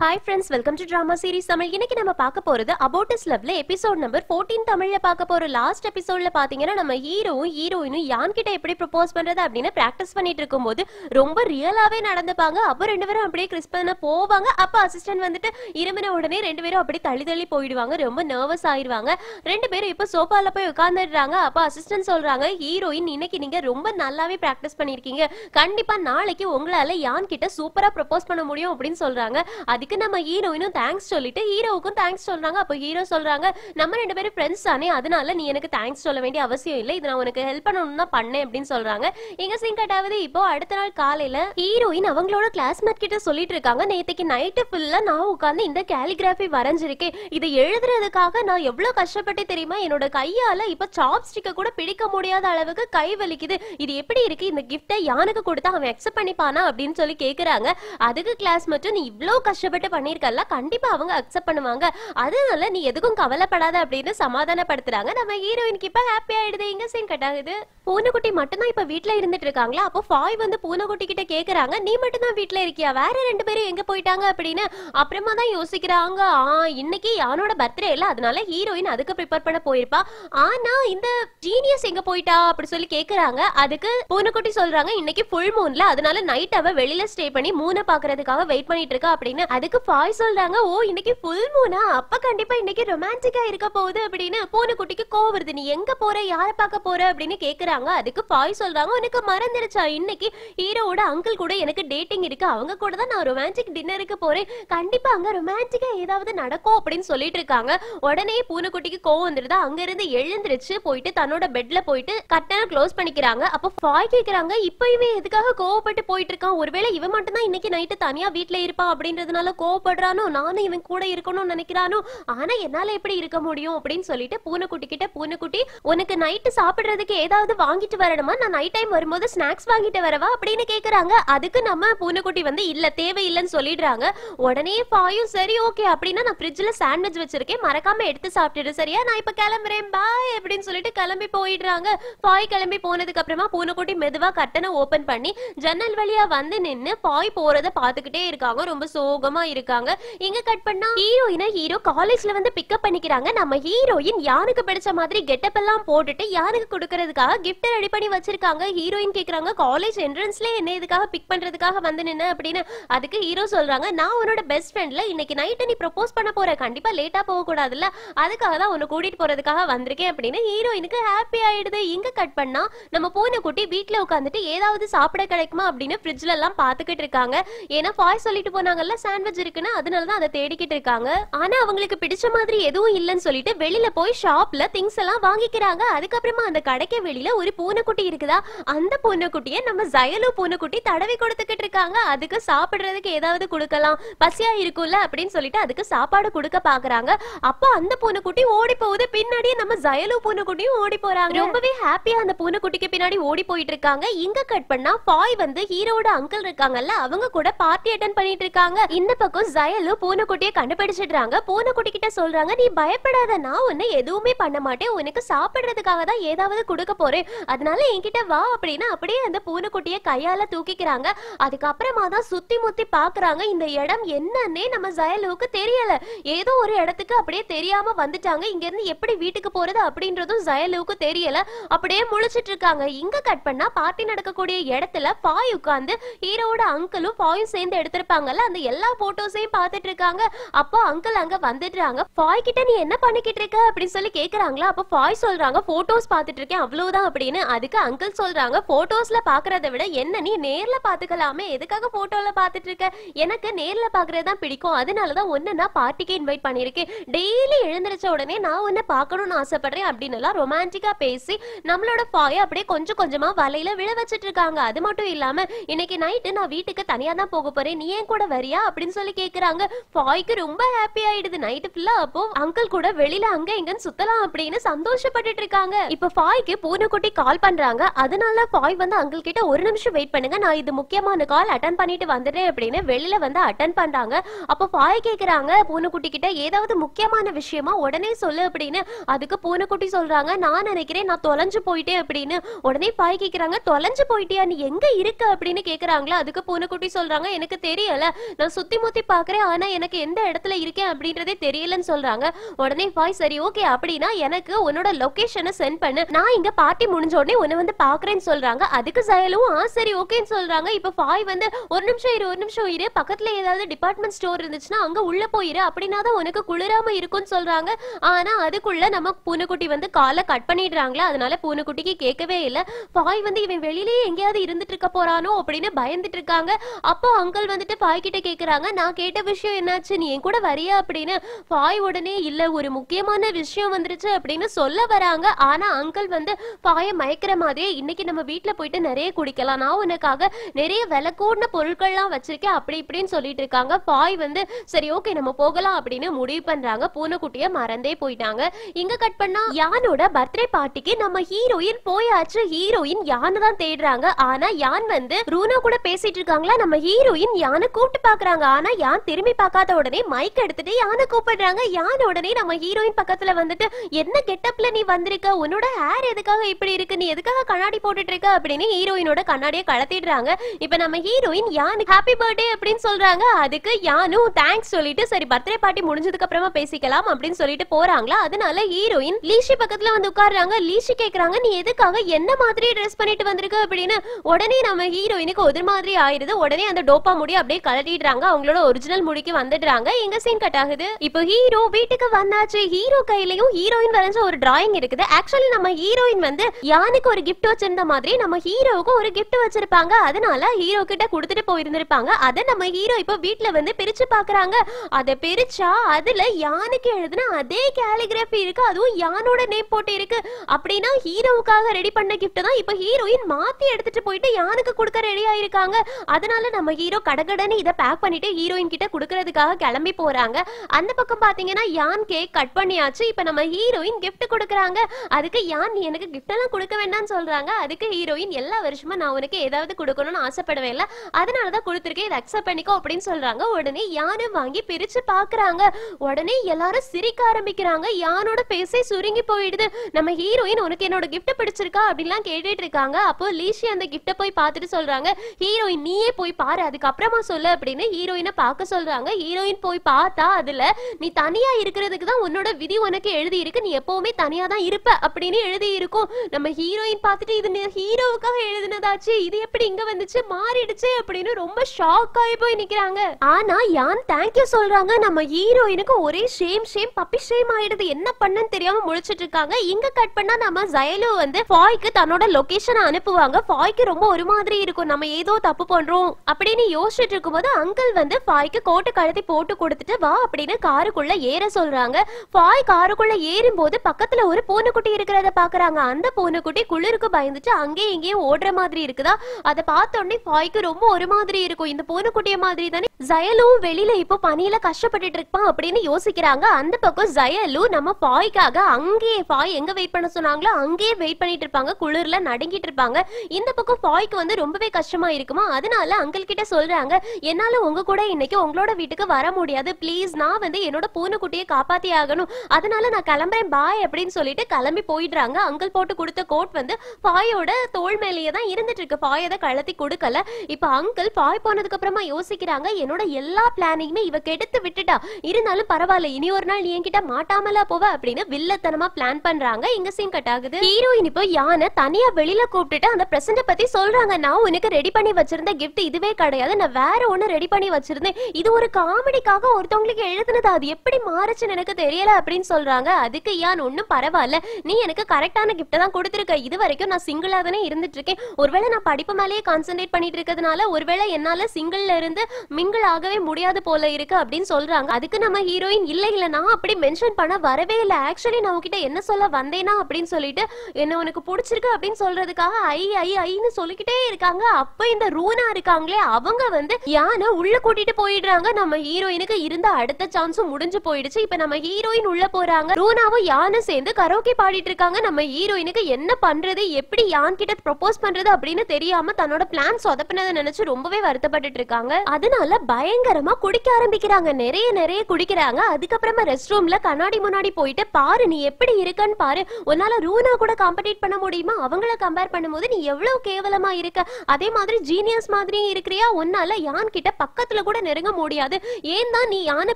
Hi friends welcome to drama series Tamil இன்னைக்கு நம்ம பார்க்க போறது அபோட்டஸ் இஸ் லவ்ல எபிசோட் நம்பர் 14 தமிழ்ல பார்க்க போற லாஸ்ட் எபிசோட்ல பாத்தீங்கன்னா நம்ம ஹீரோவும் ஹீரோயினும் யான் கிட்ட எப்படி ப்ரப்போஸ் பண்றது அப்படின்னு பிராக்டிஸ் பண்ணிட்டு இருக்கும்போது ரொம்ப ரியலாவே நடந்துப்பாங்க. அப்போ ரெண்டு பேரும் அப்படியே கிறிஸ் பண்ண போவாங்க. அப்ப அசிஸ்டன்ட் வந்துட்டு இருமின உடனே ரெண்டு பேரும் அப்படி தள்ளி தள்ளி போயிடுவாங்க. ரொம்ப நர்வஸ் ஆயிடுவாங்க ரெண்டு பேரும் இப்போ சோஃபால போய் உட்கார்ந்துடுறாங்க. அப்ப அசிஸ்டன்ட் சொல்றாங்க ஹீரோயின் இன்னைக்கு நீங்க ரொம்ப நல்லாவே பிராக்டிஸ் பண்ணிருக்கீங்க. கண்டிப்பா நாளைக்கு உங்களால யான் கிட்ட சூப்பரா ப்ரப்போஸ் பண்ண முடியும் அப்படின்னு சொல்றாங்க. அதுக்கு நம்ம ஹீரோயினும் தேங்க்ஸ் சொல்லிட்டு ஹீரோவுக்கும் தேங்க்ஸ் சொல்றாங்க. அப்போ ஹீரோ சொல்றாங்க நம்ம ரெண்டு பேரும் ஃப்ரெண்ட்ஸ் தானே அதனால நீ எனக்கு தேங்க்ஸ் சொல்ல வேண்டிய அவசியம் இல்லை. இது நான் உனக்கு ஹெல்ப் பண்ணணும்னு தான் பண்ணேன் அப்படின்னு சொல்றாங்க. இங்க சீன் இப்போ அடுத்த நாள் காலையில ஹீரோயின் அவங்களோட கிளாஸ்மேட் கிட்ட சொல்லிட்டு இருக்காங்க நேத்துக்கு நைட்டு ஃபுல்லா நான் உட்காந்து இந்த கேலிகிராஃபி வரைஞ்சிருக்கேன். இதை எழுதுறதுக்காக நான் எவ்வளவு கஷ்டப்பட்டு தெரியுமா? என்னோட கையால இப்ப சாப்ஸ்டிக்க கூட பிடிக்க முடியாத அளவுக்கு கை வலிக்குது. இது எப்படி இருக்கு? இந்த கிஃப்டை யானுக்கு கொடுத்தா அவன் அக்செப்ட் பண்ணிப்பானா? அப்படின்னு சொல்லி கேக்குறாங்க. அதுக்கு கிளாஸ் மட்டும் நீ இவ்வளவு கஷ்டப்பட்டு பண்ணிருக்கல கண்டிப்பா அவங்க அக்செப்ட் பண்ணுவாங்க. அதனால நீ எதுக்கும் கவலைப்படாத அப்படின்னு சமாதானப்படுத்துறாங்க. நம்ம ஹீரோயினுக்கு இப்ப ஹாப்பி ஆயிடுது. எங்க சீன் கட் ஆகுது? பூனைக்குட்டி மட்டும்தான் இப்ப வீட்டுல இருந்துட்டு இருக்காங்களா? அப்போ ஃபாய் வந்து பூனைக்குட்டி கிட்ட கேக்குறாங்க. நீ மட்டும் தான் இருக்கியா? வேற ரெண்டு பேரும் எங்க போயிட்டாங்க அப்படின்னு அப்புறமா தான் யோசிக்கிறாங்க. ஆ இன்னைக்கு யானோட பர்த்டே இல்ல. அதனால ஹீரோயின் அதுக்கு ப்ரிப்பேர் பண்ண போயிருப்பா. ஆனா இந்த ஜீனியஸ் எங்க போயிட்டா? அப்படி சொல்லி கேக்குறாங்க. அதுக்கு பூனைக்குட்டி சொல்றாங்க இன்னைக்கு ஃபுல் மூன்ல அதனால நைட் அவ வெளியில ஸ்டே பண்ணி மூனை பாக்குறதுக்காக வெயிட் பண்ணிட்டு இருக்கா அப்படின்னு. அதுக்கு ஃபாய் சொல்றாங்க. ஓ இன்னைக்கு ஃபுல் மூனா அப்ப கண்டிப்பா இன்னைக்கு ரொமான்டிக்கா இருக்க போகுது அப்படின்னு பூனைக்குட்டிக்கு கோவம் வருது. நீ எங்க போற? யார பார்க்க போற? அப்படின்னு கேக்குறாங்க. அதுக்கு ஃபாய் சொல்றாங்க. உனக்கு மறந்துருச்சா? இன்னைக்கு ஹீரோவோட அங்கிள் கூட எனக்கு டேட்டிங் இருக்கு. அவங்க கூட தான் நான் ரொமான்டிக் டின்னருக்கு போறேன். கண்டிப்பா அங்க ரொமான்டிக்கா ஏதாவது நடக்கும் அப்படின்னு சொல்லிட்டு இருக்காங்க. உடனே பூனைக்குட்டிக்கு கோவம் வந்துருது. அங்க இருந்து எழுந்திருச்சு போயிட்டு தன்னோட பெட்ல போயிட்டு கட்டனை க்ளோஸ் பண்ணிக்கிறாங்க. அப்ப ஃபாய் கேக்குறாங்க இப்ப இவன் எதுக்காக கோவப்பட்டு போயிட்டு இருக்கான்? ஒருவேளை இவன் மட்டும் தான் இன்னைக்கு நைட்டு தனியா வீட்டுல இருப்பான் அப்படின்றதுனால கோவப்படுறானோ நானும் இவன் கூட இருக்கணும்னு நினைக்கிறானோ ஆனா என்னால எப்படி இருக்க முடியும் அப்படின்னு சொல்லிட்டு பூனைக்குட்டி கிட்ட பூனைக்குட்டி உனக்கு நைட்டு சாப்பிடுறதுக்கு ஏதாவது வாங்கிட்டு வரணுமா? நான் நைட் டைம் வரும்போது ஸ்நாக்ஸ் வாங்கிட்டு வரவா? அப்படின்னு கேக்குறாங்க. அதுக்கு நம்ம பூனைக்குட்டி வந்து இல்ல தேவையில்லைன்னு சொல்லிடுறாங்க. உடனே பாயும் சரி ஓகே அப்படின்னா நான் ஃப்ரிட்ஜ்ல சாண்ட்விச் வச்சிருக்கேன். மறக்காம எடுத்து சாப்பிட்டுடு சரியா? நான் இப்ப கிளம்புறேன். பாய் அப்படின்னு சொல்லிட்டு கிளம்பி போயிடுறாங்க. பாய் கிளம்பி போனதுக்கு அப்புறமா பூனைக்குட்டி மெதுவா கட்டனை ஓபன் பண்ணி ஜன்னல் வழியா வந்து நின்னு பாய் போறத பாத்துக்கிட்டே இருக்காங்க. ரொம்ப சோகமா இருக்காங்க. இங்க கட் பண்ணா? ஹீரோயினை ஹீரோ காலேஜ்ல வந்து பிக்கப் பண்ணிக்கிறாங்க. நம்ம ஹீரோயின் யாருக்கு பிடிச்ச மாதிரி கெட்டப் எல்லாம் போட்டுட்டு யாருக்கு கொடுக்கறதுக்காக கிஃப்ட் ரெடி பண்ணி வச்சிருக்காங்க? ஹீரோயின் கேக்குறாங்க காலேஜ் என்ட்ரன்ஸ்ல என்ன இதுக்காக பிக் பண்றதுக்காக வந்து நின்னு அப்படின்னு. அதுக்கு ஹீரோ சொல்றாங்க நான் உன்னோட பெஸ்ட் ஃப்ரெண்ட்ல இன்னைக்கு நைட்டு நீ ப்ரப்போஸ் பண்ண போற. கண்டிப்பா லேட்டா போக கூடாதுல்ல. அதுக்காக தான் உன்னை கூட்டிட்டு போறதுக்காக வந்திருக்கேன் அப்படின்னு ஹீரோயினுக்கு ஹாப்பி ஆயிடுது. இங்க கட் பண்ணா? நம்ம பூனைக்குட்டி வீட்டுல உட்காந்துட்டு ஏதாவது சாப்பிட கிடைக்குமா அப்படின்னு ஃப்ரிட்ஜ்ல எல்லாம் பாத்துக்கிட்டு இருக்காங்க. ஏன்னா பாய் சொல்லிட்டு போனாங்கல்ல சாண்ட்விச் இருக்குன்னு அதனால தான் அதை தேடிக்கிட்டு இருக்காங்க. ஆனா அவங்களுக்கு பிடிச்ச மாதிரி எதுவும் இல்லைன்னு சொல்லிட்டு வெளியில போய் ஷாப்ல திங்ஸ் எல்லாம் வாங்கிக்கிறாங்க. அதுக்கப்புறமா அந்த கடைக்கு வெளியில ஒரு பூனைக்குட்டி இருக்குதா? அந்த பூனைக்குட்டிய நம்ம ஜயலு பூனைக்குட்டி தடவி கொடுத்துக்கிட்டு இருக்காங்க. அதுக்கு சாப்பிடுறதுக்கு ஏதாவது கொடுக்கலாம். பசியா இருக்கும்ல அப்படின்னு சொல்லிட்டு அதுக்கு சாப்பாடு கொடுக்க பாக்குறாங்க. அப்போ அந்த பூனைக்குட்டி ஓடி போகுது. பின்னாடியே நம்ம ஜயலு பூனைக்குட்டியும் ஓடி போறாங்க. ரொம்பவே ஹாப்பியா அந்த பூனைக்குட்டிக்கு பின்னாடி ஓடி போயிட்டு இருக்காங்க. இங்க கட் பண்ணா ஃபாய் வந்து ஹீரோட அங்கிள் இருக்காங்கல்ல அவங்க கூட பார்ட்டி அட்டன் பண்ணிட்டு இருக்காங்க. இந்த பக்கம் ஜயலு பூனைக்குட்டியை கண்டுபிடிச்சிடுறாங்க. பூனைக்குட்டி கிட்ட சொல்றாங்க நீ பயப்படாத நான் உன்னை எதுவுமே பண்ண மாட்டேன். உனக்கு சாப்பிடுறதுக்காக தான் ஏதாவது கொடுக்க போறேன். அதனால என்கிட்ட வா அப்படின்னு அப்படியே அந்த பூனைக்குட்டியை கையால தூக்கிக்கிறாங்க. அதுக்கப்புறமா தான் சுத்தி முத்தி பாக்குறாங்க இந்த இடம் என்னன்னே நம்ம ஜயலுவுக்கு தெரியல. ஏதோ ஒரு இடத்துக்கு அப்படியே தெரியாம வந்துட்டாங்க. இங்க இருந்து எப்படி வீட்டுக்கு போறது அப்படின்றதும் ஜயலுவுக்கு தெரியல. அப்படியே முழிச்சிட்டு இருக்காங்க இங்க கட் பண்ணா பார்ட்டி நடக்கக்கூடிய இடத்துல பாய் உட்காந்து ஹீரோட அங்கிளும் பாயும் சேர்ந்து எடுத்திருப்பாங்கல்ல அந்த எல்லா போட்டோஸையும் பார்த்துட்டு இருக்காங்க அப்போ அங்கிள் அங்க வந்துடுறாங்க. ஃபாய் கிட்ட நீ என்ன பண்ணிக்கிட்டு இருக்க அப்படின்னு சொல்லி கேக்குறாங்களா? அப்போ ஃபாய் சொல்றாங்க போட்டோஸ் பார்த்துட்டு இருக்கேன் அவ்வளவுதான் அப்படின்னு. அதுக்கு அங்கிள் சொல்றாங்க போட்டோஸ்ல பாக்குறத விட என்ன நீ நேர்ல பாத்துக்கலாமே எதுக்காக போட்டோல பாத்துட்டு இருக்க எனக்கு நேர்ல பாக்குறது தான் பிடிக்கும். அதனாலதான் ஒன்னு நான் பார்ட்டிக்கு இன்வைட் பண்ணிருக்கேன் டெய்லி எழுந்திருச்ச உடனே நான் உன்னை பார்க்கணும்னு ஆசைப்படுறேன் அப்படின்னு எல்லாம் ரொமான்டிக்கா பேசி நம்மளோட ஃபாய அப்படியே கொஞ்சம் கொஞ்சமா வலையில விழ வச்சிட்டு இருக்காங்க அது மட்டும் இல்லாம இன்னைக்கு நைட்டு நான் வீட்டுக்கு தனியா தான் போக போறேன். நீ ஏன் கூட வரியா? அப்படின்னு சொல்லி கேக்குறாங்க. ஃபாய்க்கு ரொம்ப ஹாப்பி ஆயிடுது. நைட்டு ஃபுல்லா அப்போ அங்கிள் கூட வெளியில அங்க இங்கன்னு சுத்தலாம் அப்படின்னு சந்தோஷப்பட்டுட்டு இருக்காங்க. இப்ப ஃபாய்க்கு பூனைக்குட்டி கால் பண்றாங்க. அதனால பாய் வந்து அங்கிள் கிட்ட ஒரு நிமிஷம் வெயிட் பண்ணுங்க. நான் இது முக்கியமான கால் அட்டன் பண்ணிட்டு வந்துடுறேன் அப்படின்னு வெளியில வந்து அட்டன் பண்றாங்க. அப்போ பாய் கேக்குறாங்க பூனைக்குட்டி கிட்ட ஏதாவது முக்கியமான விஷயமா உடனே சொல்லு அப்படின்னு. அதுக்கு பூனைக்குட்டி சொல்றாங்க நான் நினைக்கிறேன் நான் தொலைஞ்சு போயிட்டேன் அப்படின்னு. உடனே பாய் கேக்குறாங்க தொலைஞ்சு போயிட்டியா? நீ எங்க இருக்க? அப்படின்னு கேக்குறாங்களா அதுக்கு பூனைக்குட்டி சொல்றாங்க எனக்கு தெரியல. நான் சுத்தி முத்தி பாக்குறேன் ஆனா எனக்கு எந்த இடத்துல இருக்கேன் அப்படின்றதே தெரியலன்னு சொல்றாங்க. உடனே பாய் சரி ஓகே அப்படின்னா எனக்கு உன்னோட லொகேஷனை சென்ட் பண்ணு. நான் இங்க பார்ட்டி முடிஞ்ச உடனே உன்னை வந்து பாக்குறேன்னு சொல்றாங்க. அதுக்கு ஜயலும் ஆ சரி ஓகேன்னு சொல்றாங்க. இப்ப பாய் வந்து ஒரு நிமிஷம் இரு ஒரு நிமிஷம் இரு. பக்கத்துல ஏதாவது டிபார்ட்மெண்ட் ஸ்டோர் இருந்துச்சுன்னா அங்க உள்ள போயிரு அப்படின்னா தான் உனக்கு குளிராம இருக்கும்னு சொல்றாங்க. ஆனா அதுக்குள்ள நம்ம பூனைக்குட்டி வந்து காலை கட் பண்ணிடுறாங்களா? அதனால பூனைக்குட்டிக்கு கேட்கவே இல்ல. பாய் வந்து இவன் வெளியிலேயே எங்கேயாவது இருந்துட்டு இருக்க போறானோ அப்படின்னு பயந்துட்டு இருக்காங்க. அப்போ அங்கிள் வந்துட்டு பாய் கிட்ட கேக்குறாங்க நான் கேட்ட விஷயம் என்னாச்சு? நீ என் கூட வரியா அப்படின்னு? பாய் உடனே இல்ல ஒரு முக்கியமான விஷயம் வந்துருச்சு அப்படின்னு சொல்ல வராங்க. ஆனா அங்கிள் வந்து பாய மயக்கிற மாதிரியே இன்னைக்கு நம்ம வீட்டுல போயிட்டு நிறைய குடிக்கலாம். நான் உனக்காக நிறைய விலை கூடின பொருட்கள்லாம் வச்சிருக்கேன். அப்படி இப்படின்னு சொல்லிட்டு இருக்காங்க. பாய் வந்து சரி ஓகே நம்ம போகலாம் அப்படின்னு முடிவு பண்றாங்க. பூனைக்குட்டிய மறந்தே போயிட்டாங்க. இங்க கட் பண்ணா யானோட பர்த்டே பார்ட்டிக்கு நம்ம ஹீரோயின் போயாச்சு. ஹீரோயின் யானை தான் தேடுறாங்க. ஆனா யான் வந்து ரூனா கூட பேசிட்டு இருக்காங்களா? நம்ம ஹீரோயின் யானை கூப்பிட்டு பாக்குறாங்க. ஆனா யான் திரும்பி பார்க்காத உடனே மைக் எடுத்துட்டு யானை கூப்பிடுறாங்க. யான் உடனே நம்ம ஹீரோயின் பக்கத்துல வந்துட்டு என்ன கெட்டப்ல நீ வந்திருக்க? உன்னோட ஹேர் எதுக்காக இப்படி இருக்கு? நீ எதுக்காக கண்ணாடி போட்டுட்டு இருக்க? அப்படின்னு ஹீரோயினோட கண்ணாடியை கலத்திடுறாங்க இப்ப நம்ம ஹீரோயின் யான் ஹாப்பி பர்த்டே அப்படின்னு சொல்றாங்க? அதுக்கு யானும் தேங்க்ஸ் சொல்லிட்டு சரி பர்த்டே பார்ட்டி முடிஞ்சதுக்கு அப்புறமா பேசிக்கலாம் அப்படின்னு சொல்லிட்டு போறாங்களா? அதனால ஹீரோயின் லீஷி பக்கத்துல வந்து உட்கார்றாங்க. லீஷி கேக்குறாங்க நீ எதுக்காக என்ன மாதிரி ட்ரெஸ் பண்ணிட்டு வந்திருக்க? அப்படின்னு உடனே நம்ம ஹீரோயினுக்கு ஒரு மாதிரி ஆயிருது உடனே அந்த டோப்பா முடி அப்படியே கலட்டிடுறாங்க அவங்களோட ஒரிஜினல் முடிக்கு வந்துடுறாங்க. எங்க சீன் கட் ஆகுது? இப்போ ஹீரோ வீட்டுக்கு வந்தாச்சு. ஹீரோ கையிலயும் ஹீரோயின் வரைஞ்ச ஒரு டிராயிங் இருக்குது. ஆக்சுவலி நம்ம ஹீரோயின் வந்து யானுக்கு ஒரு கிஃப்ட் வச்சிருந்த மாதிரி நம்ம ஹீரோவுக்கு ஒரு கிஃப்ட் வச்சிருப்பாங்க. அதனால ஹீரோ கிட்ட கொடுத்துட்டு போயிருந்திருப்பாங்க. அதை நம்ம ஹீரோ இப்போ வீட்டுல வந்து பிரிச்சு பாக்குறாங்க அதை பிரிச்சா அதுல யானுக்கு எழுதுன அதே கேலிகிராஃபி இருக்கு. அதுவும் யானோட நேம் போட்டு இருக்கு. அப்படின்னா ஹீரோவுக்காக ரெடி பண்ண கிஃப்ட் தான் இப்போ ஹீரோயின் மாத்தி எடுத்துட்டு போயிட்டு யானுக்கு கொடுக்க ரெடி ஆயிருக்காங்க. அதனால நம்ம ஹீரோ கடகடன்னு இதை பேக் பண்ணிட்டு ஹீரோயின் கிட்ட கொடுக்கறதுக்காக கிளம்பி போறாங்க. அந்த பக்கம் பாத்தீங்கன்னா யான் கேக் கட் பண்ணியாச்சு. இப்போ நம்ம ஹீரோயின் கிஃப்ட் கொடுக்குறாங்க. அதுக்கு யான் நீ எனக்கு கிஃப்ட் எல்லாம் கொடுக்க வேண்டாம்னு சொல்றாங்க. அதுக்கு ஹீரோயின் எல்லா வருஷமும் நான் உனக்கு ஏதாவது கொடுக்கணும்னு ஆசைப்படவே இல்ல. அதனால தான் கொடுத்துருக்கேன். இதை அக்செப்ட் பண்ணிக்கோ அப்படின்னு சொல்றாங்க. உடனே யானை வாங்கி பிரிச்சு பாக்குறாங்க. உடனே எல்லாரும் சிரிக்க ஆரம்பிக்கிறாங்க. யானோட பேசே சுருங்கி போயிடுது. நம்ம ஹீரோயின் உனக்கு என்னோட கிஃப்ட் பிடிச்சிருக்கா அப்படின்லாம் கேட்டுட்டு இருக்காங்க. அப்போ லீஷி அந்த கிஃப்ட்டை போய் பார்த்துட்டு சொல்றாங்க. ஹீரோயின் நீயே போய் பாரு. அதுக்கப்புறமா சொல்லு அப்படின்னு ஹீரோயினை பார்க்க சொல்றாங்க. ஹீரோயின் போய் பார்த்தா அதுல நீ தனியா இருக்கிறதுக்கு தான் உன்னோட விதி உனக்கு எழுதி இருக்கு நீ எப்பவுமே தனியா தான் இருப்ப அப்படின்னு எழுதி இருக்கும் நம்ம ஹீரோயின் பார்த்துட்டு இது ஹீரோவுக்காக எழுதினதாச்சு. இது எப்படி இங்க வந்துச்சு? மாறிடுச்சு அப்படின்னு ரொம்ப ஷாக் ஆகி போய் நிக்கிறாங்க. ஆனா யான் தேங்க்யூ சொல்றாங்க. நம்ம ஹீரோயினுக்கு ஒரே ஷேம் ஷேம் பப்பி ஷேம் ஆயிடுது. என்ன பண்ணன்னு தெரியாம முழிச்சிட்டு இருக்காங்க. இங்க கட் பண்ணா நம்ம ஜயலு வந்து ஃபாய்க்கு தன்னோட லொகேஷனை அனுப்புவாங்க. ஃபாய்க்கு ரொம்ப ஒரு மாதிரி இருக்கும். நம்ம ஏதோ தப்பு பண்றோம் அப்படின்னு யோசிச்சுட்டு இருக்கும்போது அங்கிள் வந்து ஃபாய்க்கு கோட்டு கழுத்தி போட்டு கொடுத்துட்டு வா அப்படின்னு காருக்குள்ள ஏற சொல்றாங்க. ஃபாய் காருக்குள்ள ஏறும் போது பக்கத்துல ஒரு பூனைக்குட்டி இருக்கிறத பாக்குறாங்க. அந்த பூனைக்குட்டி குளிருக்கு பயந்துட்டு அங்கேயும் இங்கேயும் ஓடுற மாதிரி இருக்குதா? அதை பார்த்த உடனே ஃபாய்க்கு ரொம்ப ஒரு மாதிரி இருக்கும். இந்த பூனைக்குட்டிய மாதிரி தானே? ஜயலும் வெளியில இப்போ பனியில கஷ்டப்பட்டுட்டு இருப்பான் அப்படின்னு யோசிக்கிறாங்க. அந்த பக்கம் ஜயலு நம்ம ஃபாய்க்காக அங்கேயே ஃபாய் எங்க வெயிட் பண்ண சொன்னாங்களோ அங்கேயே வெயிட் பண்ணிட்டு இருப்பாங்க. குளிர்ல நடுங்கிட்டு இருப்பாங்க. இந்த பக்கம் ஃபாய்க்கு வந்து ரொம்பவே கஷ்டமா இருக்குமா? அதனால அங்கிள் கிட்ட சொல்றாங்க. என்னால உங்க கூட இன்னைக்கு உங்களோட வீட்டுக்கு வர முடியாது. ப்ளீஸ் நான் வந்து என்னோட பூனைக்குட்டியை காப்பாத்தி ஆகணும் அதனால நான் கிளம்புறேன். பாய் அப்படின்னு சொல்லிட்டு கிளம்பி போயிடுறாங்க. அங்கிள் போட்டு கொடுத்த கோட் வந்து ஃபாயோட தோல் மேலேயே தான் இருந்துட்டு இருக்கு பாய் அதை கழத்தி கொடுக்கல. இப்போ அங்கிள் ஃபாய் போனதுக்கு அப்புறமா யோசிக்கிறாங்க. என்னோட எல்லா பிளானிங்குமே இவ கெடுத்து விட்டுட்டா. இருந்தாலும் பரவாயில்ல. இனி ஒரு நாள் நீ என்கிட்ட மாட்டாமலா போவ அப்படின்னு வில்லத்தனமா பிளான் பண்றாங்க. இங்க சீன் கட் ஆகுது? ஹீரோயின் இப்போ யானை தனியா வெளியில கூப்பிட்டுட்டு அந்த பிரசன்ட பத்தி சொல்றாங்க. நான் உனக்கு ரெடி பண்ணி வச்சிருந்த கிஃப்ட் இதுவே கிடையாது. நான் வேற ஒண்ணு ரெடி பண்ணி வச்சிருந்தேன். இது ஒரு காமெடிக்காக ஒருத்தவங்களுக்கு எழுதுனது. அது எப்படி மாறுச்சுன்னு எனக்கு தெரியல அப்படின்னு சொல்றாங்க. அதுக்கு ஏன் ஒன்றும் பரவாயில்ல. நீ எனக்கு கரெக்டான கிஃப்ட் தான் கொடுத்துருக்க. இது வரைக்கும் நான் சிங்கிளாக தானே இருந்துட்டு இருக்கேன். ஒருவேளை நான் படிப்பு மேலேயே கான்சென்ட்ரேட் பண்ணிட்டு இருக்கிறதுனால ஒருவேளை என்னால சிங்கிள்ல இருந்து மிங்கிள் ஆகவே முடியாது போல இருக்கு அப்படின்னு சொல்றாங்க. அதுக்கு நம்ம ஹீரோயின் இல்லை இல்லை. நான் அப்படி மென்ஷன் பண்ண வரவே இல்லை. ஆக்சுவலி நான் உங்ககிட்ட என்ன சொல்ல வந்தேனா அப்படின்னு சொல்லிட்டு என்ன உனக்கு பிடிச்சிருக்கு? அப்படின்னு சொல்றதுக்காக ஐ ஐ ஐன்னு சொல்லிக்கிட்டே இருக்காங்க. அப்ப இந்த ரூனா இருக்காங்களே அவங்க வந்து யானை உள்ள கூட்டிட்டு போயிடுறாங்க. நம்ம ஹீரோயினுக்கு இருந்த அடுத்த சான்ஸும் முடிஞ்சு போயிடுச்சு. இப்ப நம்ம ஹீரோயின் உள்ள போறாங்க. ரூனாவும் யானை சேர்ந்து கரோக்கி பாடிட்டு இருக்காங்க. நம்ம ஹீரோயினுக்கு என்ன பண்றது? எப்படி யான் கிட்ட ப்ரொபோஸ் பண்றது அப்படின்னு தெரியாம தன்னோட பிளான் சொதப்பினதை நினைச்சு ரொம்பவே வருத்தப்பட்டுட்டு இருக்காங்க. அதனால பயங்கரமா குடிக்க ஆரம்பிக்கிறாங்க. நிறைய நிறைய குடிக்கிறாங்க. அதுக்கப்புறமா ரெஸ்ட் ரூம்ல கண்ணாடி முன்னாடி போயிட்டு பாரு நீ எப்படி இருக்கன்னு பாரு. உன்னால ரூனா கூட காம்படேட் பண்ண முடியுமா? அவங்கள கம்பேர் பண்ணும்போது நீ எவ்வளவு கேவலமா இருக்க? அதே மாதிரி ஜீனியஸ் மாதிரியும் இருக்கிறியா? உன்னால யான் கிட்ட பக்கத்துல கூட நெருங்க முடியாது. ஏன் தான் நீ யானை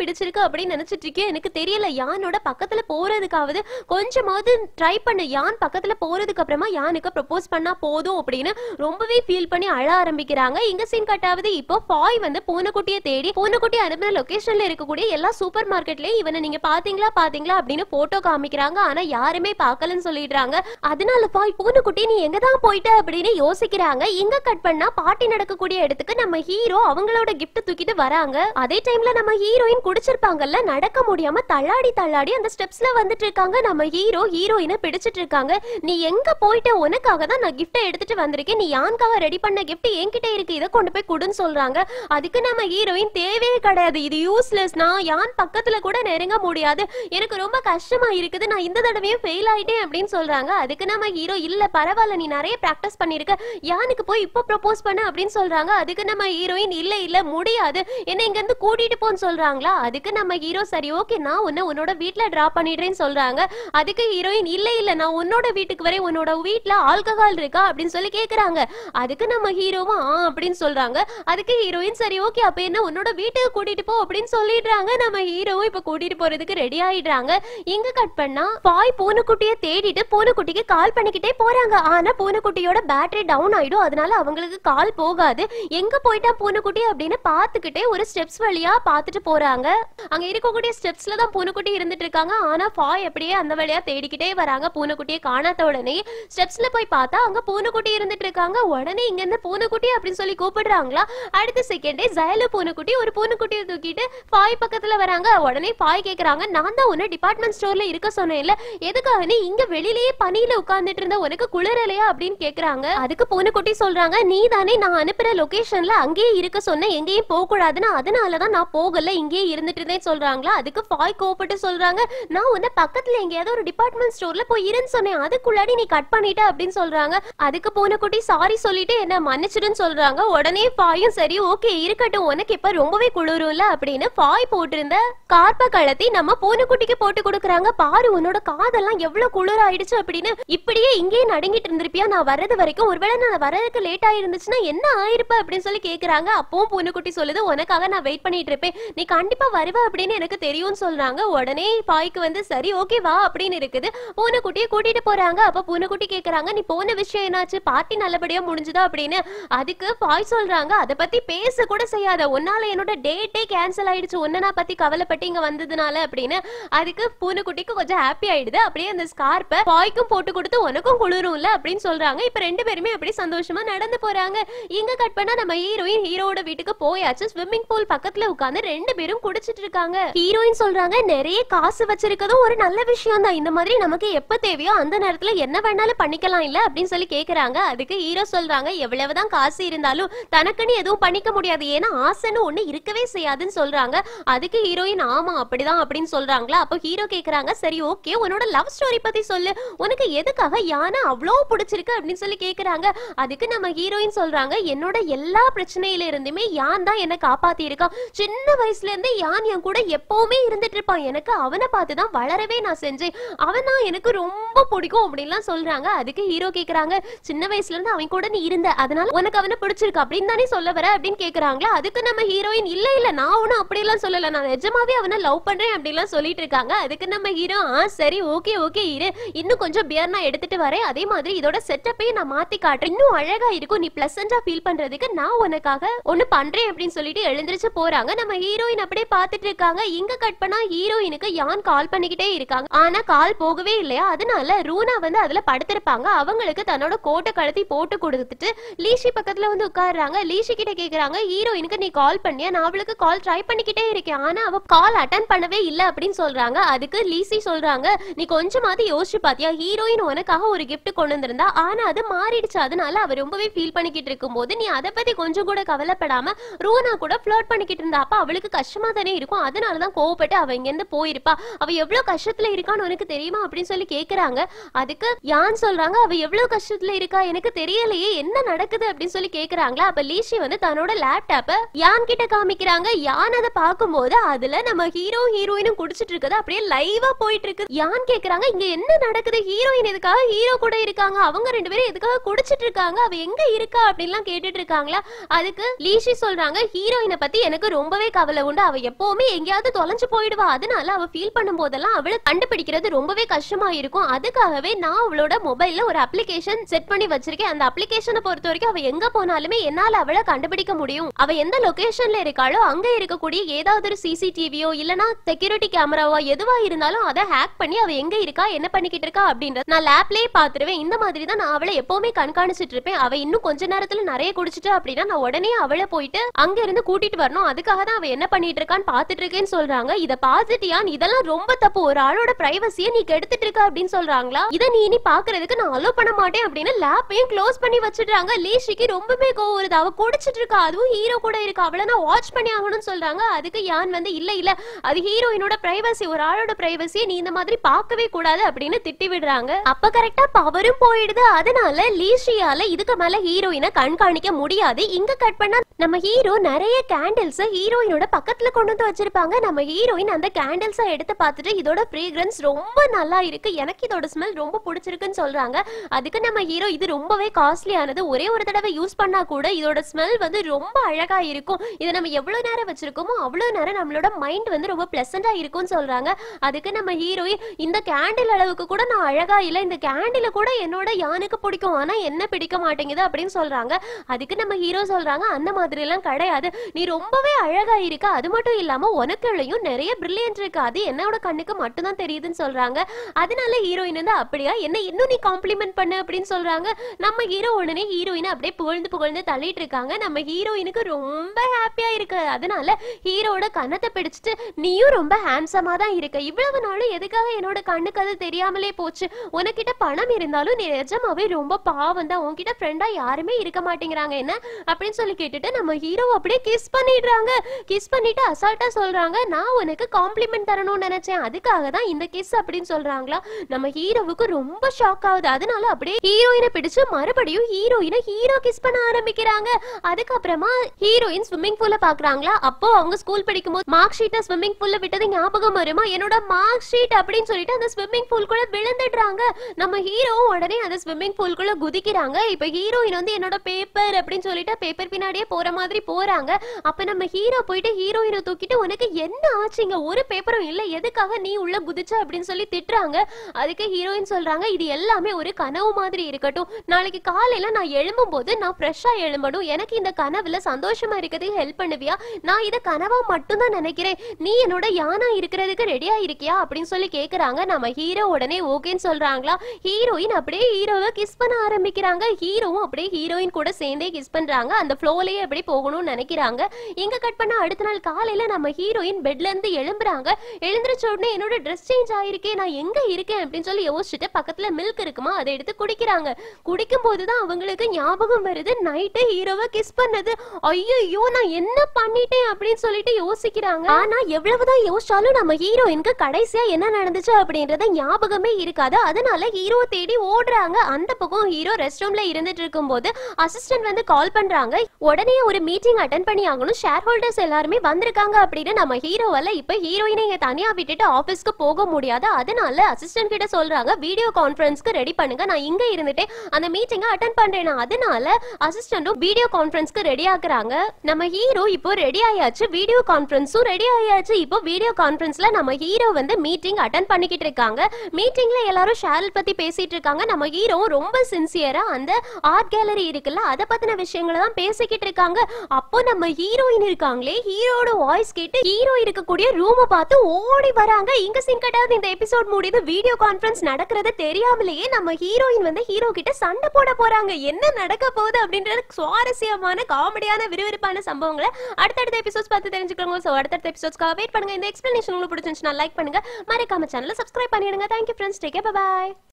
பிடிச்சிருக்க அப்படின்னு நினைச்சிட்டு இருக்கே எனக்கு தெரியல. யானோட பக்கத்துல போறதுக்காவது கொஞ்சமாவது ட்ரை பண்ணு. யான் பக்கத்துல போறதுக்கு அப்புறமா யானுக்கு ப்ரப்போஸ் பண்ணா போதும் அப்படின்னு ரொம்பவே ஃபீல் பண்ணி அழ ஆரம்பிக்கிறாங்க. இங்க சீன் கட்டாவது இப்போ ஃபாய் வந்து பூனைக்குட்டியை தேடி பூனைக்குட்டி அனுப்பின லொகேஷன்ல இருக்கக்கூடிய எல்லா சூப்பர் மார்க்கெட்லயும் இவனை நீங்க பாத்தீங்களா பாத்தீங்களா அப்படின்னு போட்டோ காமிக்கிறாங்க. ஆனா யாருமே பார்க்கலன்னு சொல்லிடுறாங்க. அதனால ஃபாய் பூனைக்குட்டி நீ எங்க தான் போயிட்ட? அப்படின்னு யோசிக்கிறாங்க. இங்க கட் பண்ணா பாட்டி நடக்கக்கூடிய இடத்துக்கு நம்ம ஹீரோ அவங்களோட கிஃப்ட் தூக்கி கிட்ட வராங்க. அதே டைம்ல நம்ம ஹீரோயின் குடிச்சிருப்பாங்கல்ல நடக்க முடியாம தள்ளாடி தள்ளாடி அந்த ஸ்டெப்ஸ்ல வந்துட்டு இருக்காங்க. நம்ம ஹீரோ ஹீரோயினை பிடிச்சிட்டு இருக்காங்க. நீ எங்க போயிட்ட? உனக்காக தான் நான் கிஃப்ட்டை எடுத்துட்டு வந்திருக்கேன். நீ யாருக்காக ரெடி பண்ண கிஃப்ட் என்கிட்ட இருக்கு. இதை கொண்டு போய் கொடுன்னு சொல்றாங்க. அதுக்கு நம்ம ஹீரோயின் தேவையே கிடையாது. இது யூஸ்லெஸ் நான் யான் பக்கத்துல கூட நெருங்க முடியாது. எனக்கு ரொம்ப கஷ்டமா இருக்குது. நான் இந்த தடவையும் ஃபெயில் ஆயிட்டேன் அப்படின்னு சொல்றாங்க. அதுக்கு நம்ம ஹீரோ இல்ல பரவாயில்ல. நீ நிறைய பிராக்டிஸ் பண்ணிருக்க. யானுக்கு போய் இப்போ ப்ரப்போஸ் பண்ண அப்படின்னு சொல்றாங்க. அதுக்கு நம்ம ஹீரோயின் இல்ல இல்ல முடியாது. என்ன இங்க இருந்து கூட்டிட்டு போன்னு சொல்றாங்களா? அதுக்கு நம்ம ஹீரோ சரி ஓகே நான் உன்ன உன்னோட வீட்ல டிராப் பண்ணிடுறேன்னு சொல்றாங்க. அதுக்கு ஹீரோயின் இல்ல இல்ல நான் உன்னோட வீட்டுக்கு வரேன். உன்னோட வீட்ல ஆல்கஹால் இருக்கா? அப்படின்னு சொல்லி கேக்குறாங்க. அதுக்கு நம்ம ஹீரோவும் ஆ அப்படின்னு சொல்றாங்க. அதுக்கு ஹீரோயின் சரி ஓகே அப்ப என்ன உன்னோட வீட்டுக்கு கூட்டிட்டு போ அப்படின்னு சொல்லிடுறாங்க. நம்ம ஹீரோவும் இப்ப கூட்டிட்டு போறதுக்கு ரெடி ஆயிடுறாங்க. இங்க கட் பண்ணா பாய் பூனைக்குட்டியை தேடிட்டு பூனைக்குட்டிக்கு கால் பண்ணிக்கிட்டே போறாங்க. ஆனா பூனைக்குட்டியோட பேட்டரி டவுன் ஆயிடும். அதனால அவங்களுக்கு கால் போகாது. எங்க போயிட்டா பூனைக்குட்டி அப்படின்னு பாத்துக்கிட்டே ஒரு ஸ்டெப்ஸ் வழியா பாத்துட்டு போறாங்க. அங்க இருக்கக்கூடிய ஸ்டெப்ஸ்ல தான் பூனைக்குட்டி இருந்துட்டு இருக்காங்க. ஆனா ஃபாய் அப்படியே அந்த வழியா தேடிக்கிட்டே வராங்க. பூனைக்குட்டியை காணாத உடனே ஸ்டெப்ஸ்ல போய் பார்த்தா அங்க பூனைக்குட்டி இருந்துட்டு இருக்காங்க. உடனே இங்க இருந்து பூனைக்குட்டி அப்படின்னு சொல்லி கூப்பிடுறாங்களா? அடுத்த செகண்டே ஜயலு பூனைக்குட்டி ஒரு பூனைக்குட்டியை தூக்கிட்டு ஃபாய் பக்கத்துல வராங்க. உடனே ஃபாய் கேக்குறாங்க நான் தான் உன்னை டிபார்ட்மெண்ட் ஸ்டோர்ல இருக்க சொன்னேன்ல. எதுக்காக நீ இங்க வெளியிலேயே பனியில உட்கார்ந்துட்டு இருந்த? உனக்கு குளிரலையா அப்படின்னு கேக்குறாங்க. அதுக்கு பூனைக்குட்டி சொல்றாங்க நீ தானே நான் அனுப்புற லொகேஷன்ல அங்கேயே இருக்க சொன்ன எங்கேயும் போக கூடாதுன்னு அதனாலதான் நான் போகல இங்கேயே இருந்துட்டு இருந்தேன் சொல்றாங்களா? அதுக்கு ஃபாய் கோபப்பட்டு சொல்றாங்க. நான் உன்னை பக்கத்துல எங்கேயாவது ஒரு டிபார்ட்மெண்ட் ஸ்டோர்ல போய் இருன்னு சொன்னேன். அதுக்குள்ளாடி நீ கட் பண்ணிட்ட அப்படின்னு சொல்றாங்க. அதுக்கு பூனைக்குட்டி சாரி சொல்லிட்டு என்ன மன்னிச்சிடுன்னு சொல்றாங்க. உடனே ஃபாயும் சரி ஓகே இருக்கட்டும். உனக்கு இப்ப ரொம்பவே குளிரும்ல அப்படின்னு ஃபாய் போட்டிருந்த கார்ப கழத்தி நம்ம பூனைக்குட்டிக்கு போட்டு கொடுக்குறாங்க. பாரு உன்னோட காதெல்லாம் எவ்வளவு குளிர் ஆயிடுச்சு அப்படின்னு. இப்படியே இங்கேயே நடுங்கிட்டு இருந்திருப்பியா? நான் வர்றது வரைக்கும் ஒருவேளை நான் வர்றதுக்கு லேட் ஆயிருந்துச்சுன்னா என்ன ஆயிருப்ப அப்படின்னு சொல்லி கேக்குறாங்க. அப்பவும் பூனைக்குட்டி சொல்லுது உனக்காக நான் வெயிட் பண்ணிட்டு இருப்பேன் நீ கண்டிப்பா வருவ அப்படின்னு எனக்கு தெரியும்னு சொல்றாங்க. உடனே பாய்க்கு வந்து சரி ஓகே வா அப்படின்னு இருக்குது. பூனைக்குட்டியை கூட்டிட்டு போறாங்க. அப்ப பூனைக்குட்டி கேக்குறாங்க நீ போன விஷயம் என்னாச்சு? பார்ட்டி நல்லபடியா முடிஞ்சுதா? அப்படின்னு. அதுக்கு பாய் சொல்றாங்க அதை பத்தி பேச கூட செய்யாத. உன்னால என்னோட டேட்டே கேன்சல் ஆயிடுச்சு. உன்னை நான் பத்தி கவலைப்பட்டு இங்க வந்ததுனால அப்படின்னு. அதுக்கு பூனைக்குட்டிக்கு கொஞ்சம் ஹாப்பி ஆயிடுது. அப்படியே அந்த ஸ்கார்ப்பை பாய்க்கும் போட்டு கொடுத்து உனக்கும் குளிரும்ல? அப்படின்னு சொல்றாங்க. இப்ப ரெண்டு பேருமே அப்படி சந்தோஷமா நடந்து போறாங்க. இங்க கட் பண்ணா நம்ம ஹீரோயின் ஹீரோட வீட்டுக்கு போயாச்சு. ஸ்விம்மிங் பூல் பக்கத்துல உட்கார்ந்து ரெண்டு பேரும் குடிச்சிட்டு இருக்காங்க ஹீரோயின் சொல்றாங்க நிறைய காசு வச்சிருக்கதும் ஒரு நல்ல விஷயம் தான் இந்த மாதிரி நமக்கு எப்ப தேவையோ அந்த நேரத்துல என்ன வேணாலும் பண்ணிக்கலாம் இல்ல? அப்படின்னு சொல்லி கேக்குறாங்க. அதுக்கு ஹீரோ சொல்றாங்க எவ்வளவுதான் காசு இருந்தாலும் தனக்குன்னு எதுவும் பண்ணிக்க முடியாது. ஏன்னா ஆசைன்னு ஒண்ணு இருக்கவே செய்யாதுன்னு சொல்றாங்க. அதுக்கு ஹீரோயின் ஆமா அப்படிதான் அப்படின்னு சொல்றாங்களா? அப்போ ஹீரோ கேக்குறாங்க சரி ஓகே உன்னோட லவ் ஸ்டோரி பத்தி சொல்லு. உனக்கு எதுக்காக யானை அவ்வளோ பிடிச்சிருக்கு? அப்படின்னு சொல்லி கேக்குறாங்க. அதுக்கு நம்ம ஹீரோயின் சொல்றாங்க என்னோட எல்லா பிரச்சனையில இருந்துமே யான் தான் என்ன காப்பாத்தி இருக்கான் சின்ன வயசுல இருந்தே யான் என் கூட எப்பவுமே இருந்துட்டு இருப்பான். எனக்கு அவனை பார்த்து தான் வளரவே நான் செஞ்சேன். அவன் தான் எனக்கு ரொம்ப பிடிக்கும் அப்படின்லாம் சொல்றாங்க. அதுக்கு ஹீரோ கேக்குறாங்க. சின்ன வயசுல இருந்து அவன் கூட நீ இருந்த அதனால உனக்கு அவனை பிடிச்சிருக்கு அப்படின்னு தானே சொல்ல வர அப்படின்னு கேக்குறாங்களா அதுக்கு நம்ம ஹீரோயின் இல்ல இல்ல நான் ஒன்னும் அப்படியெல்லாம் சொல்லல. நான் நிஜமாவே அவனை லவ் பண்றேன் அப்படிலாம் சொல்லிட்டு இருக்காங்க. அதுக்கு நம்ம ஹீரோ ஆ சரி ஓகே ஓகே இரு. இன்னும் கொஞ்சம் பியர் நான் எடுத்துட்டு வரேன். அதே மாதிரி இதோட செட்டப்பையும் நான் மாத்தி காட்டுறேன். இன்னும் அழகா இருக்கும். நீ பிளசண்டா ஃபீல் பண்றதுக்கு நான் உனக்காக ஒண்ணு பண்றேன் அப்படின்னு சொல்லிட்டு எழுந்திருச்சு போறாங்க. நம்ம ஹீரோயின் அப்படியே பார்த்துட்டு இருக்காங்க. இங்க கட் பண்ணா ஹீரோயினுக்கு யான் கால் பண்ணிக்கிட்டே இருக்காங்க. ஆனா கால் போகவே இல்லையா? அதனால ரூனா வந்து அதுல படுத்திருப்பாங்க. அவங்களுக்கு தன்னோட கோட்டை கழுத்தி போட்டு கொடுத்துட்டு லீஷி பக்கத்துல வந்து உட்கார்றாங்க. லீஷி கிட்ட கேக்குறாங்க ஹீரோயினுக்கு நீ கால் பண்ணியா? நான் அவளுக்கு கால் ட்ரை பண்ணிக்கிட்டே இருக்கேன். ஆனா அவ கால் அட்டன் பண்ணவே இல்ல அப்படின்னு சொல்றாங்க. அதுக்கு லீசி சொல்றாங்க நீ கொஞ்சமாவது யோசிச்சு பாத்தியா? ஹீரோயின் உனக்காக ஒரு கிஃப்ட் கொண்டு வந்திருந்தா ஆனா அது மாறிடுச்சு. அதனால அவ ரொம்பவே ஃபீல் பண்ணிக்கிட்டு இருக்கும்போது நீ அதை பத்தி கொஞ்சம் கூட கவலைப்படாம ரூனா கூட ஃப்ளோட் பண்ணிக்கிட்டு இருந்தா. அப்ப அவளுக்கு கஷ்டமா தானே இருக்கும். அதனாலதான் கோவப்பட்டு அவ இங்கேருந்து போயிருப்பா. அவ எவ்வளவு கஷ்டத்துல இருக்கான்னு உனக்கு தெரியுமா? அப்படின்னு சொல்லி கேக்குறாங்க. அதுக்கு அதுக்கு யான் சொல்றாங்க அவ எவ்வளவு கஷ்டத்துல இருக்கா? எனக்கு தெரியலையே. என்ன நடக்குது? அப்படின்னு சொல்லி கேக்குறாங்களா. அப்ப லீஷி வந்து தன்னோட லேப்டாப்ப யான் கிட்ட காமிக்கிறாங்க. யான் அதை பார்க்கும்போது அதுல நம்ம ஹீரோ ஹீரோயினும் குடிச்சிட்டு இருக்குது. அப்படியே லைவா போயிட்டு இருக்கு யான் கேக்குறாங்க இங்க என்ன நடக்குது? ஹீரோயின் எதுக்காக ஹீரோ கூட இருக்காங்க? அவங்க ரெண்டு பேரும் எதுக்காக குடிச்சிட்டு இருக்காங்க? அவ எங்க இருக்கா? அப்படின்லாம் கேட்டுட்டு இருக்காங்களா. அதுக்கு லீஷி சொல்றாங்க ஹீரோயினை பத்தி எனக்கு ரொம்பவே கவலை உண்டு. அவ எப்பவுமே எங்கேயாவது தொலைஞ்சு போயிடுவா. அதனால அவ ஃபீல் பண்ணும் போதெல்லாம் அவளை கண்டுபிடிக்கிறது ரொம்பவே கஷ்டமா இருக்கும். அதுக்காகவே நான் அவளோட மொபைல்ல ஒரு அப்ளிகேஷன் செட் பண்ணி வச்சிருக்கேன். அந்த அப்ளிகேஷனை பொறுத்த வரைக்கும் அவ எங்க போனாலுமே என்னால அவளை கண்டுபிடிக்க முடியும். அவ எந்த லொகேஷன்ல இருக்காளோ அங்க இருக்கக்கூடிய ஏதாவது ஒரு சிசிடிவியோ இல்லனா செக்யூரிட்டி கேமராவோ எதுவா இருந்தாலும் அதை ஹேக் பண்ணி அவ எங்க இருக்கா என்ன பண்ணிக்கிட்டு இருக்கா அப்படின்றது நான் லேப்லயே பாத்துருவேன் இந்த மாதிரி தான் நான் அவளை எப்பவுமே கண்காணிச்சிட்டு இருப்பேன். அவ இன்னும் கொஞ்ச நேரத்துல நிறைய குடிச்சிட்டா அப்படின்னா நான் உடனே அவளை போயிட்டு அங்க இருந்து கூட்டிட்டு வரணும். அதுக்காக தான் அவ என்ன பண்ணிட்டு இருக்கான்னு பாத்துட்டு இருக்கேன்னு சொல்றாங்க. இத பாத்துட்டியான் இதெல்லாம் ரொம்ப தப்பு. ஒரு ஆளோட பிரைவசிய நீ கெடுத்துட்டு இருக்க அப்படின்னு சொல்றாங்களா? இத நீ இனி பாக்குறதுக்கு நான் அலோ பண்ண மாட்டேன் அப்படின்னு லேப்பையும் க்ளோஸ் பண்ணி வச்சிடுறாங்க. லீஷிக்கு ரொம்பவே கோவம் வருது. அவ குடிச்சிட்டு இருக்கா. அதுவும் ஹீரோ கூட இருக்கா. அவளை நான் வாட்ச் பண்ணி ஆகணும்னு சொல்றாங்க. அதுக்கு யான் வந்து இல்ல இல்ல. அது ஹீரோயினோட பிரைவசி ஒரு ஆளோட பிரைவசியை நீ இந்த மாதிரி பார்க்கவே கூடாது அப்படின்னு திட்டி விடுறாங்க. அப்ப கரெக்டா பவரும் போயிடுது. அதனால லீஷியால இதுக்கு மேல ஹீரோயினை கண்காணிக்க முடியாது. இங்க கட் பண்ணா நம்ம ஹீரோ நிறைய நிறைய கேண்டில்ஸ் ஹீரோயினோட பக்கத்துல கொண்டு வந்து வச்சிருப்பாங்க. நம்ம ஹீரோயின் அந்த கேண்டில்ஸை எடுத்து பார்த்துட்டு இதோட ஃப்ரேக்ரன்ஸ் ரொம்ப நல்லா இருக்கு. எனக்கு இதோட ஸ்மெல் ரொம்ப பிடிச்சிருக்குன்னு சொல்றாங்க. அதுக்கு நம்ம ஹீரோ இது ரொம்பவே காஸ்ட்லியானது ஒரே ஒரு தடவை யூஸ் பண்ணா கூட இதோட ஸ்மெல் வந்து ரொம்ப அழகா இருக்கும். இதை நம்ம எவ்வளவு நேரம் வச்சிருக்கோமோ அவ்வளவு நேரம் நம்மளோட மைண்ட் வந்து ரொம்ப பிளசண்டா இருக்கும்னு சொல்றாங்க. அதுக்கு நம்ம ஹீரோயின் இந்த கேண்டில் அளவுக்கு கூட நான் அழகா இல்லை. இந்த கேண்டில கூட என்னோட யானுக்கு பிடிக்கும். ஆனா என்ன பிடிக்க மாட்டேங்குது அப்படின்னு சொல்றாங்க. அதுக்கு நம்ம ஹீரோ சொல்றாங்க அந்த மாதிரி எல்லாம் கிடையாது. நீ ரொம்பவே அழகா இருக்க. அது மட்டும் இல்லாம உனக்குள்ளயும் நிறைய பிரில்லியன்ட் இருக்கு. அது என்னோட கண்ணுக்கு மட்டும்தான் தெரியுதுன்னு சொல்றாங்க. அதனால ஹீரோயின் வந்து அப்படியா? என்ன இன்னும் நீ காம்ப்ளிமெண்ட் பண்ணு அப்படின்னு சொல்றாங்க. நம்ம ஹீரோ உடனே ஹீரோயினை அப்படியே புகழ்ந்து புகழ்ந்து தள்ளிட்டு இருக்காங்க. நம்ம ஹீரோயினுக்கு ரொம்ப ஹாப்பியா இருக்கு. அதனால ஹீரோட கன்னத்தை பிடிச்சிட்டு நீயும் ரொம்ப ஹேண்ட்ஸமா தான் இருக்க. இவ்வளவு நாளும் எதுக்காக என்னோட கண்ணுக்கு அது தெரியாமலே போச்சு? உனக்கிட்ட பணம் இருந்தாலும் நீ நிஜமாவே ரொம்ப பாவம் தான். உன்கிட்ட ஃப்ரெண்டா யாருமே இருக்க மாட்டேங்கிறாங்க. என்ன? அப்படின்னு சொல்லி கேட்டுட்டு நம்ம ஹீரோ அப்படி அப்படியே கிஸ் பண்ணிடுறாங்க. கிஸ் பண்ணிட்டு அசால்ட்டா சொல்றாங்க. நான் உனக்கு காம்ப்ளிமெண்ட் தரணும்னு நினைச்சேன். அதுக்காக தான் இந்த கிஸ் அப்படின்னு சொல்றாங்களா? நம்ம ஹீரோவுக்கு ரொம்ப ஷாக் ஆகுது. அதனால அப்படியே ஹீரோயினை பிடிச்சு மறுபடியும் ஹீரோயினை ஹீரோ கிஸ் பண்ண ஆரம்பிக்கிறாங்க. அதுக்கப்புறமா ஹீரோயின் ஸ்விம்மிங் பூல்ல பாக்குறாங்களா? அப்போ அவங்க ஸ்கூல் படிக்கும் போது மார்க் ஷீட்டை ஸ்விம்மிங் பூல்ல விட்டது ஞாபகம் வருமா? என்னோட மார்க் ஷீட் அப்படின்னு சொல்லிட்டு அந்த ஸ்விம்மிங் பூல்குள்ள விழுந்துடுறாங்க. நம்ம ஹீரோ உடனே அந்த ஸ்விம்மிங் பூல்குள்ள குதிக்கிறாங்க. இப்ப ஹீரோயின் வந்து என்னோட பேப்பர் அப்படின்னு சொல்லிட்டு பேப்பர் பின்னாடியே போற மாதிரி போறாங்க. அப்ப நம்ம ஹீரோ போயிட்டு ஹீரோயினை தூக்கிட்டு உனக்கு என்ன ஆச்சுங்க? ஒரு பேப்பரும் இல்ல. எதுக்காக நீ உள்ள குதிச்ச அப்படின்னு சொல்லி திட்டுறாங்க. அதுக்கு ஹீரோயின் சொல்றாங்க இது எல்லாமே ஒரு கனவு மாதிரி இருக்கட்டும். நாளைக்கு காலையில நான் எழும்பும் போது நான் ஃப்ரெஷ்ஷா எழும்பணும். எனக்கு இந்த கனவுல சந்தோஷமா இருக்கிறதுக்கு ஹெல்ப் பண்ணுவியா? நான் இதை கனவா மட்டும்தான் நினைக்கிறேன். நீ என்னோட யானா இருக்கிறதுக்கு ரெடியா இருக்கியா? அப்படின்னு சொல்லி கேக்குறாங்க. நம்ம ஹீரோ உடனே ஓகேன்னு சொல்றாங்களா? ஹீரோயின் அப்படியே ஹீரோவை கிஸ் பண்ண ஆரம்பிக்கிறாங்க. ஹீரோவும் அப்படியே ஹீரோயின் கூட சேர்ந்தே கிஸ் பண்றாங்க. அந்த ஃப்ளோலயே அப்படியே போகணும்னு நினைக்கிறாங்க இங்க கட் பண்ண அடுத்த நாள் காலையில நம்ம ஹீரோயின் பெட்ல இருந்து எழும்புறாங்க. எழுந்திருச்ச உடனே என்னோட ட்ரெஸ் சேஞ்ச் ஆயிருக்கே நான் எங்க இருக்கேன் அப்படின்னு சொல்லி யோசிச்சுட்டு பக்கத்துல மில்க் இருக்குமா அதை எடுத்து குடிக்கிறாங்க. குடிக்கும் போதுதான் அவங்களுக்கு ஞாபகம் வருது நைட்டு ஹீரோவை கிஸ் பண்ணது. ஐயோ நான் என்ன பண்ணிட்டேன் அப்படின்னு சொல்லிட்டு யோசிக்கிறாங்க. ஆனா எவ்வளவுதான் யோசிச்சாலும் நம்ம ஹீரோயினுக்கு கடைசியா என்ன நடந்துச்சு அப்படின்றத ஞாபகமே இருக்காது. அதனால ஹீரோ தேடி ஓடுறாங்க. அந்த பக்கம் ஹீரோ ரெஸ்ட் ரூம்ல இருந்துட்டு இருக்கும்போது அசிஸ்டன்ட் வந்து கால் பண்றாங்க. உடனே ஒரு மீட்டிங் அட்டன் பண்ணி ஆகணும். ஷேர் ஹோல்டர்ஸ் எல்லாருமே வந்திருக்காங்க அப்படின்னு நம்ம ஹீரோவால இப்ப ஹீரோயினை தனியா விட்டுட்டு ஆபீஸ்க்கு போக முடியாது. அதனால அசிஸ்டன்ட் கிட்ட சொல்றாங்க வீடியோ கான்ஃபரன்ஸ்க்கு ரெடி பண்ணுங்க. நான் இங்க இருந்துட்டே அந்த மீட்டிங்கை அட்டன் பண்றேன் அதனால அசிஸ்டன்டும் வீடியோ கான்ஃபரன்ஸ்க்கு ரெடி ஆக்குறாங்க நம்ம ஹீரோ இப்போ ரெடி ஆயாச்சு. வீடியோ கான்ஃபரன்ஸும் ரெடி ஆயாச்சு. இப்போ வீடியோ கான்ஃபரன்ஸ்ல நம்ம ஹீரோ வந்து மீட்டிங் அட்டன் பண்ணிக்கிட்டு இருக்காங்க. மீட்டிங்ல எல்லாரும் ஷேரல் பத்தி பேசிட்டு இருக்காங்க. நம்ம ஹீரோ ரொம்ப சின்சியரா அந்த ஆர்ட் கேலரி இருக்குல்ல அதை பத்தின விஷயங்களை தான் பேசிக்கிட்டு இருக்காங்க. அப்போ நம்ம ஹீரோயின் இருக்காங்களே ஹீரோட வாய்ஸ் கேட்டு ஹீரோ இருக்கக்கூடிய ரூமை பார்த்து ஓடி வராங்க. இங்க சிங்கட்டாவது இந்த எபிசோட் முடியுது வீடியோ கான்ஃபரன்ஸ் நடக்கிறது தெரியாமலேயே நம்ம ஹீரோயின் வந்து ஹீரோ கிட்ட சண்டை போட போறாங்க. என்ன நடக்க போகுது அப்படின்றது சுவாரஸ்யமான காமெடியான விறுவிறுப்பான சம்பவங்களை அடுத்தடுத்த எபிசோட்ஸ் பார்த்து தெரிஞ்சுக்கோங்க. ஸோ அடுத்தடுத்த எபிசோட்ஸ்க்காக வெயிட் பண்ணுங்க. இந்த எக்ஸ்பிளனேஷன் உங்களுக்கு பிடிச்சிருந்துச்சுன்னா லைக் பண்ணுங்க. மறக்காம சேனலை சப்ஸ்கிரைப் பண்ணிடுங்க. தேங்க்யூ ஃப்ரெண்ட்ஸ் டேக்கே பாய்